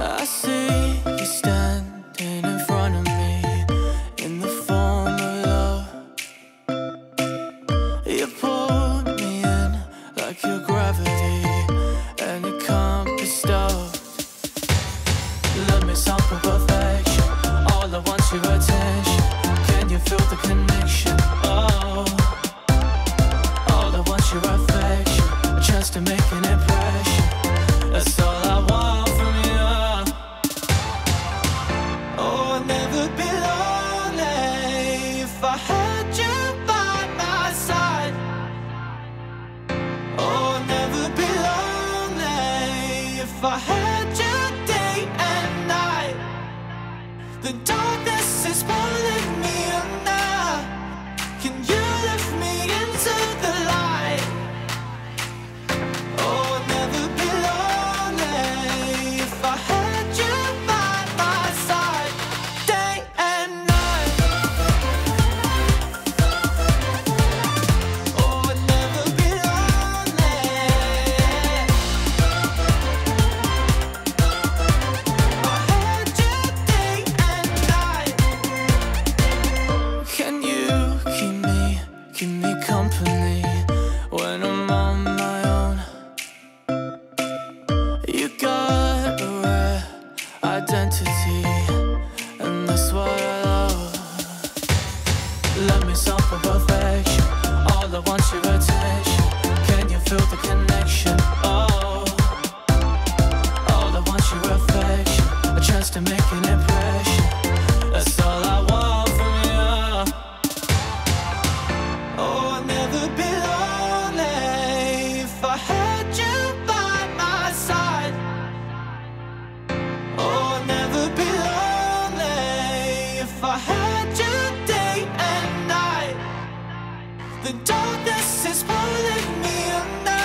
I see. If I had you day and night, then. All I want your attention. Can you feel the connection? Oh, all I your affection. To make an impression. That's all I Darkness is pulling me under.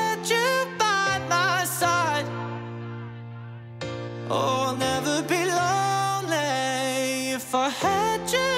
had you by my side. Oh, I'll never be lonely if I had you.